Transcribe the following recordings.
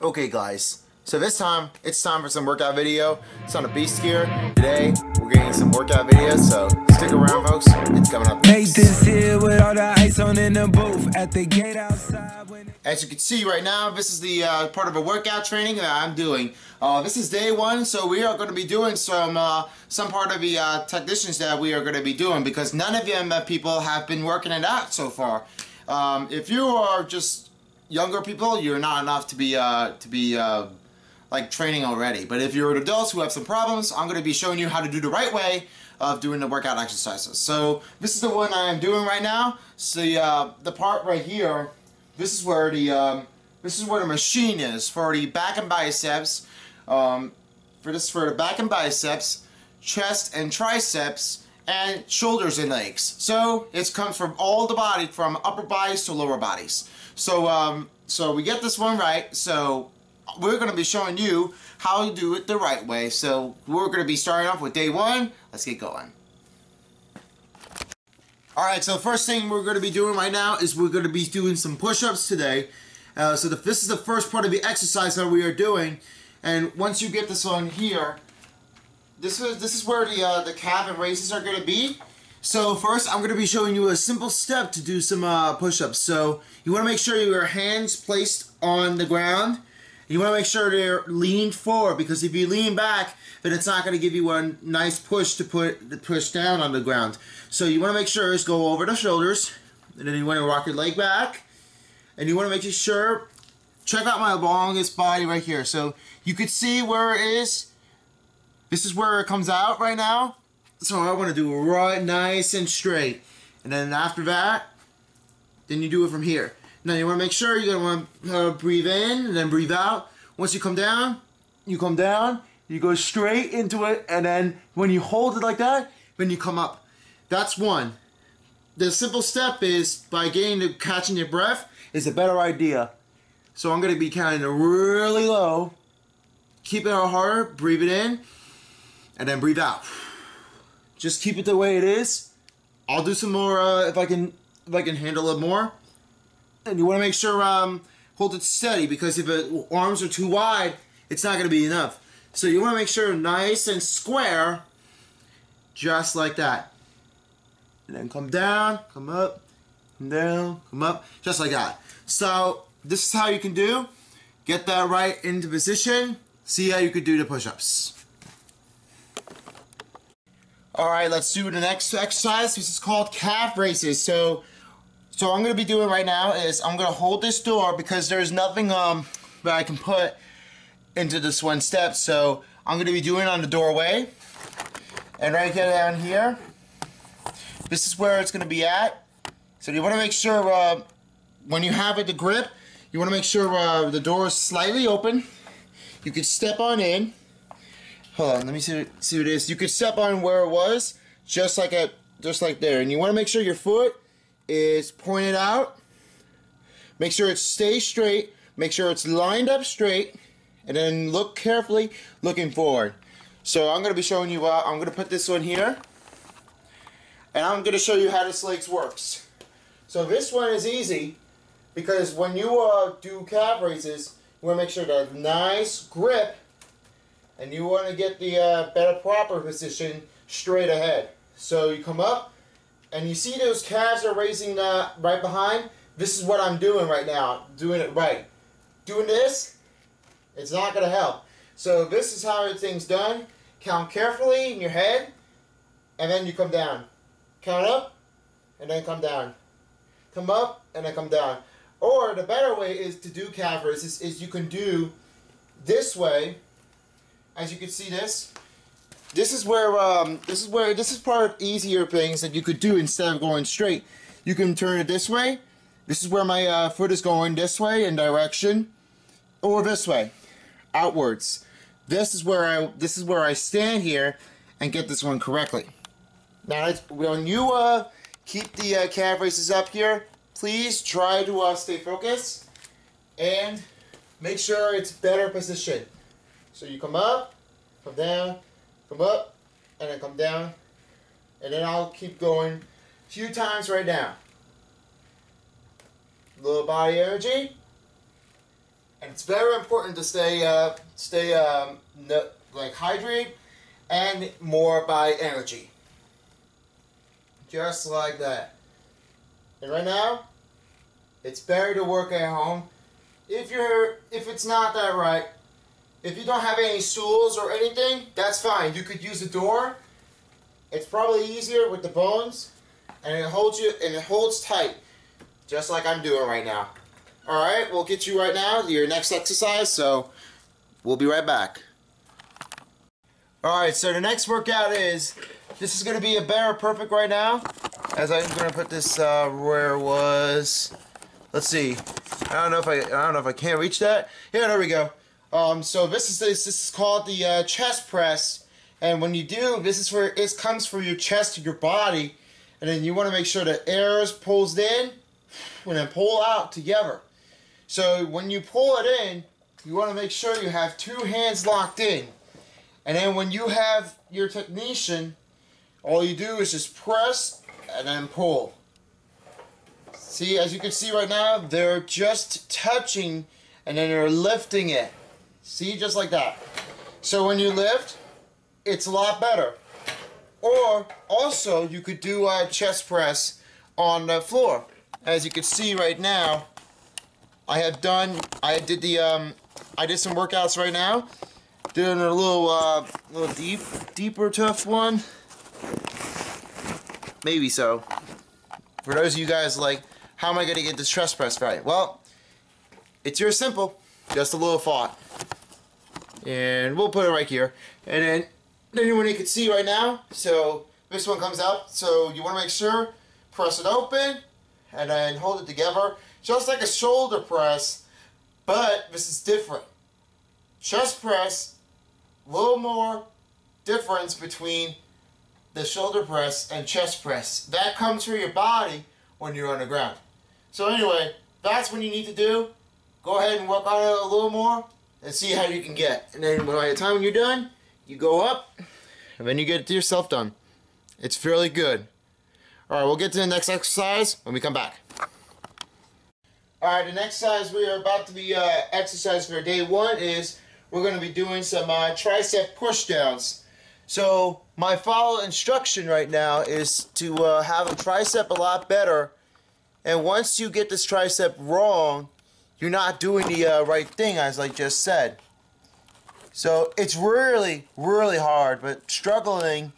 Okay guys, so this time, it's time for some workout video. It's on a beast gear. Today, we're getting some workout videos, so stick around folks, it's coming up next. Nathan's here with all the ice on in the booth at the gate outside. As you can see right now, this is the uh, part of a workout training that I'm doing. Uh, this is day one, so we are going to be doing some uh, some part of the uh, technicians that we are going to be doing because none of them uh, people have been working it out so far. Um, if you are just younger people, you're not enough to be uh, to be uh, like training already. But if you're an adults who have some problems, I'm going to be showing you how to do the right way of doing the workout exercises. So this is the one I am doing right now. So the uh, the part right here, this is where the um, this is where the machine is for the back and biceps. Um, for this for the back and biceps, chest and triceps, and shoulders and legs. So it comes from all the body, from upper bodies to lower bodies. So um, so we get this one right. So we're going to be showing you how to do it the right way. So we're going to be starting off with day one. Let's get going. Alright, so the first thing we're going to be doing right now is we're going to be doing some push-ups today. Uh, so the, this is the first part of the exercise that we are doing. And once you get this on here, this is this is where the uh, the calf and raises are going to be. So first, I'm going to be showing you a simple step to do some uh, push-ups. So you want to make sure your hands placed on the ground. You want to make sure they're leaned forward because if you lean back, then it's not going to give you a nice push to put the push down on the ground. So you want to make sure is go over the shoulders, and then you want to rock your leg back, and you want to make sure. Check out my longest body right here. So you could see where it is. This is where it comes out right now. So I want to do it right nice and straight. And then after that, then you do it from here. Now you want to make sure you're going to want to uh, breathe in and then breathe out. Once you come down, you come down, you go straight into it, and then when you hold it like that, then you come up. That's one. The simple step is by getting to catching your breath is a better idea. So I'm going to be counting really low. Keep it harder, breathe it in, and then breathe out. Just keep it the way it is. I'll do some more uh, if I can if I can handle it more. And you want to make sure um, hold it steady because if the arms are too wide, it's not going to be enough. So you want to make sure nice and square, just like that. And then come down, come up, come down, come up, just like that. So this is how you can do. Get that right into position. See how you could do the push-ups. All right, let's do the next exercise. This is called calf raises. So, so I'm gonna be doing right now is I'm gonna hold this door because there's nothing um that I can put into this one step. So I'm gonna be doing on the doorway, and right here down here. This is where it's gonna be at. So you want to make sure uh, when you have it the grip, you want to make sure uh, the door is slightly open. You can step on in. Hold on, let me see, see what it is. You could step on where it was, just like a, just like there. And you want to make sure your foot is pointed out. Make sure it stays straight. Make sure it's lined up straight. And then look carefully, looking forward. So I'm going to be showing you, uh, I'm going to put this one here. And I'm going to show you how this legs works. So this one is easy because when you uh, do calf raises, you want to make sure that nice grip and you want to get the uh, better proper position straight ahead. So you come up and you see those calves are raising uh, right behind. This is what I'm doing right now, doing it right. Doing this, it's not going to help. So this is how everything's done. Count carefully in your head and then you come down. Count up and then come down. Come up and then come down. Or the better way is to do calf raises is you can do this way as you can see this this is where um, this is where this is part of easier things that you could do instead of going straight. You can turn it this way. This is where my uh, foot is going this way in direction or this way outwards. This is where I this is where I stand here and get this one correctly. Now when you uh, keep the uh, calf raises up here please try to uh, stay focused and make sure it's better position so you come up, come down, come up, and then come down. And then I'll keep going a few times right now. Little body energy. and it's very important to stay uh, stay um, no, like hydrated and more by energy. Just like that. And right now, it's better to work at home. If you're if it's not that right, if you don't have any stools or anything, that's fine. You could use a door. It's probably easier with the bones, and it holds you and it holds tight, just like I'm doing right now. All right, we'll get you right now to your next exercise. So we'll be right back. All right, so the next workout is this is gonna be a better perfect right now, as I'm gonna put this uh, where it was. Let's see. I don't know if I I don't know if I can't reach that. Yeah, there we go. Um, so this is this, is called the uh, chest press, and when you do, this is where it comes from your chest to your body, and then you want to make sure the air is pulls in, and then pull out together. So when you pull it in, you want to make sure you have two hands locked in, and then when you have your technician, all you do is just press and then pull. See, as you can see right now, they're just touching and then they're lifting it. See, just like that. So when you lift, it's a lot better. Or also, you could do a chest press on the floor. As you can see right now, I have done, I did the, um, I did some workouts right now. Doing a little, uh, little deep, deeper tough one. Maybe so. For those of you guys like, how am I going to get this chest press right? Well, it's your simple, just a little thought. And we'll put it right here. And then, when you can see right now, so this one comes out. So you want to make sure, press it open, and then hold it together. Just like a shoulder press, but this is different. Chest press, a little more difference between the shoulder press and chest press. That comes through your body when you're on the ground. So anyway, that's what you need to do. Go ahead and work on it a little more and see how you can get. And then by the time you're done, you go up and then you get yourself done. It's fairly good. Alright, we'll get to the next exercise when we come back. Alright, the next exercise we are about to be uh, exercise for day one is we're going to be doing some uh, tricep push downs. So my follow instruction right now is to uh, have a tricep a lot better. And once you get this tricep wrong, you're not doing the uh, right thing, as I just said. So it's really, really hard, but struggling,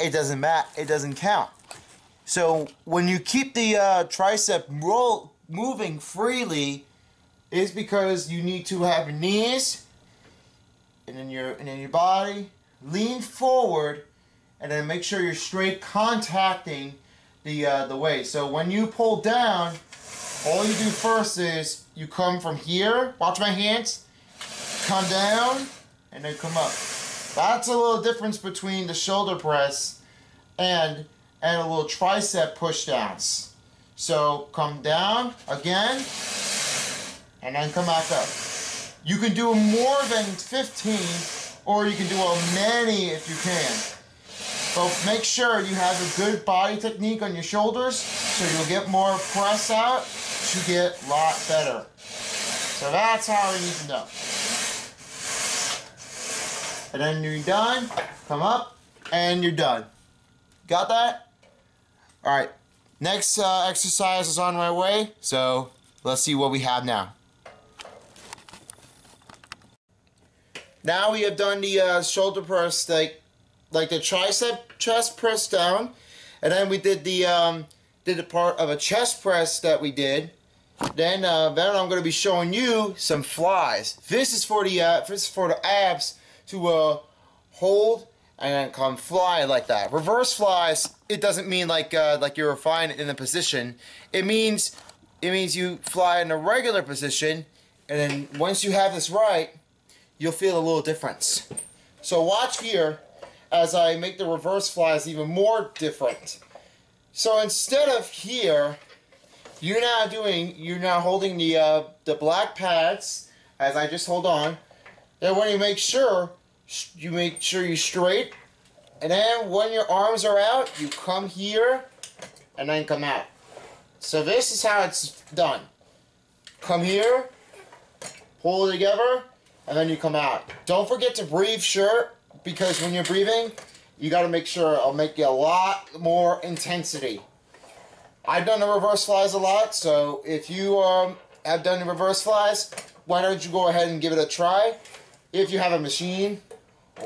it doesn't matter. It doesn't count. So when you keep the uh, tricep roll moving freely, is because you need to have your knees and then your and then your body lean forward, and then make sure you're straight contacting the uh, the waist. So when you pull down, all you do first is you come from here. Watch my hands. Come down and then come up. That's a little difference between the shoulder press and and a little tricep push downs. So come down again and then come back up. You can do more than 15 or you can do many if you can. But make sure you have a good body technique on your shoulders so you'll get more press out to get a lot better. So that's how we need to know. And then you're done, come up, and you're done. Got that? Alright, next uh, exercise is on my way, so let's see what we have now. Now we have done the uh, shoulder press, like like the tricep chest press down, and then we did the um, did the part of a chest press that we did. Then uh, then I'm going to be showing you some flies. This is for the uh, this is for the abs to uh, hold and then come fly like that. Reverse flies. It doesn't mean like uh, like you're flying in a position. It means it means you fly in a regular position, and then once you have this right you'll feel a little difference. So watch here as I make the reverse flies even more different. So instead of here, you're now doing, you're now holding the, uh, the black pads as I just hold on. Then when you make sure, you make sure you're straight. And then when your arms are out, you come here and then come out. So this is how it's done. Come here, pull together, and then you come out. Don't forget to breathe sure, because when you're breathing, you got to make sure it'll make you a lot more intensity. I've done the reverse flies a lot, so if you um, have done the reverse flies, why don't you go ahead and give it a try? If you have a machine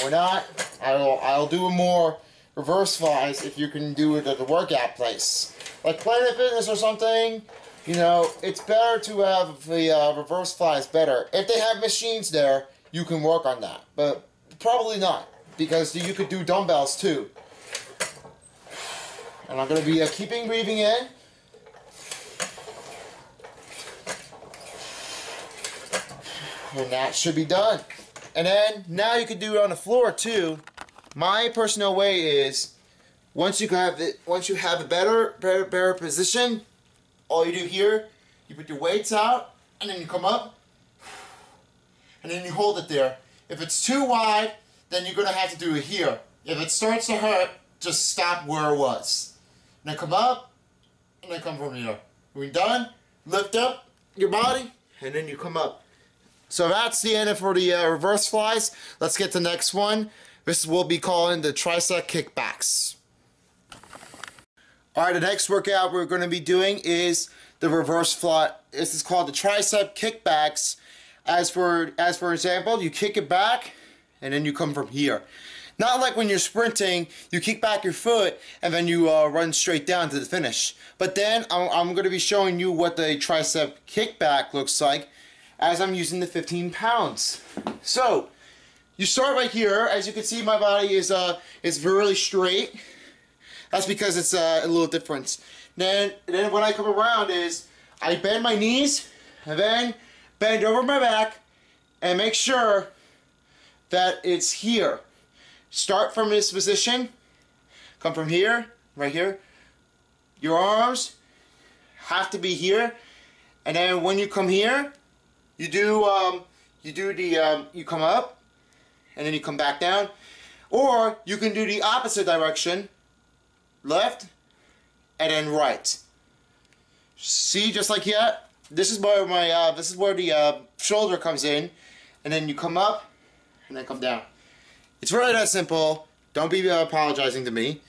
or not, I'll, I'll do more reverse flies if you can do it at the workout place. Like Planet Fitness or something, you know, it's better to have the uh, reverse flies better. If they have machines there, you can work on that. But probably not, because you could do dumbbells too. And I'm going to be uh, keeping breathing in. And that should be done. And then now you can do it on the floor too. My personal way is once you have it, once you have a better, better, better position, all you do here, you put your weights out, and then you come up, and then you hold it there. If it's too wide, then you're gonna have to do it here. If it starts to hurt, just stop where it was. Then come up, and then come from here. You're done, lift up your body, and then you come up. So that's the end for the uh, reverse flies. Let's get to the next one. This will be calling the tricep kickbacks. All right, the next workout we're going to be doing is the reverse fly. This is called the tricep kickbacks. As for as for example, you kick it back, and then you come from here. Not like when you're sprinting, you kick back your foot and then you uh, run straight down to the finish. But then I'm, I'm going to be showing you what the tricep kickback looks like as I'm using the 15 pounds. So, you start right here. As you can see, my body is uh is really straight. That's because it's uh, a little different. Then, then when I come around is I bend my knees and then bend over my back and make sure that it's here. Start from this position. Come from here, right here. Your arms have to be here. And then when you come here, you do um, you do the um, you come up and then you come back down. Or you can do the opposite direction, left and then right. See, just like that. This is where my uh, this is where the uh, shoulder comes in, and then you come up and then come down. It's really that simple. Don't be uh, apologizing to me,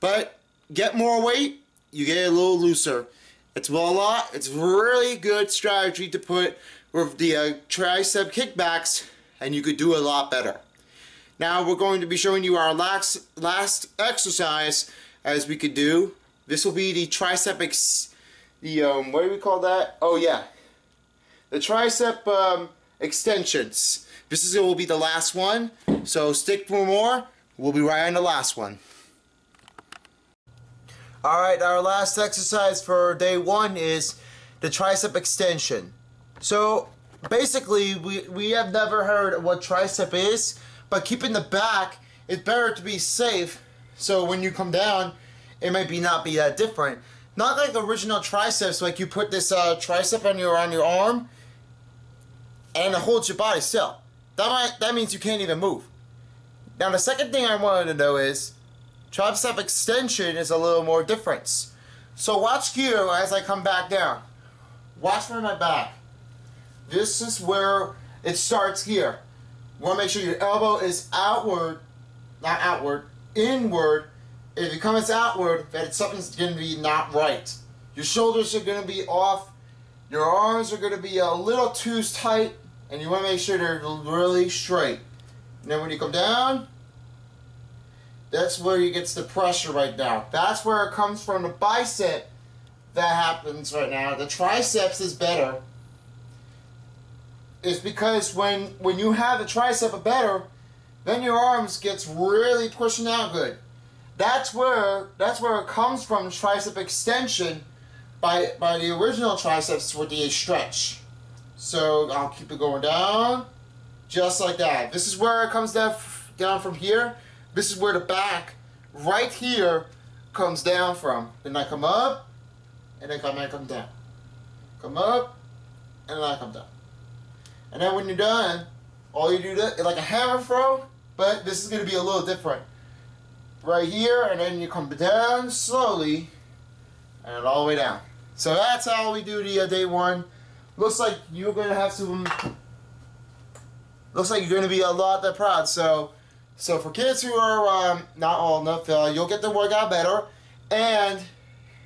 but get more weight, you get a little looser. It's a lot. It's really good strategy to put with the uh, tricep kickbacks, and you could do a lot better. Now we're going to be showing you our last last exercise as we could do. This will be the tricep ex the um what do we call that? Oh yeah. The tricep um, extensions. This is will be the last one. So stick for more. We'll be right on the last one. Alright, our last exercise for day one is the tricep extension. So basically we, we have never heard what tricep is, but keeping the back, it's better to be safe. So when you come down, it might be not be that different. Not like original triceps, like you put this uh, tricep on your on your arm, and it holds your body still. That might that means you can't even move. Now the second thing I wanted to know is tricep extension is a little more different. So watch here as I come back down. Watch for my back. This is where it starts here. You want to make sure your elbow is outward, not outward, inward. If it comes outward, that something's going to be not right. Your shoulders are going to be off. Your arms are going to be a little too tight, and you want to make sure they're really straight. And then when you come down, that's where you gets the pressure right now. That's where it comes from the bicep that happens right now. The triceps is better. It's because when when you have the tricep better, then your arms gets really pushing out good. That's where that's where it comes from tricep extension by by the original triceps with the stretch. So I'll keep it going down, just like that. This is where it comes down down from here. This is where the back, right here, comes down from. Then I come up, and then come and come down. Come up, and then I come down. And then when you're done, all you do that like a hammer throw, but this is going to be a little different. Right here, and then you come down slowly, and all the way down. So that's how we do the uh, day one. Looks like you're to have some looks like you're to be a lot that proud. So, so for kids who are um, not old enough, uh, you'll get the workout better, and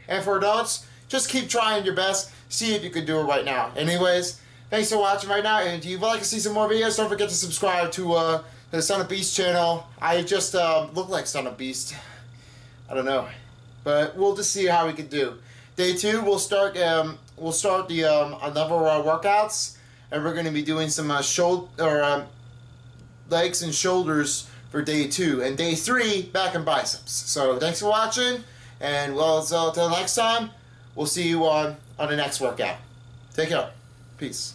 and for adults, just keep trying your best. See if you can do it right now. Anyways, thanks for watching right now. And if you'd like to see some more videos, don't forget to subscribe to uh, the Son of Beast channel. I just uh, look like Son of Beast. I don't know, but we'll just see how we can do. Day two, we'll start. Um, we'll start the um, another uh, workouts, and we're going to be doing some uh, shoulder or um, legs and shoulders for day two, and day three, back and biceps. So thanks for watching, and well, until next time, we'll see you on on the next workout. Take care. Peace.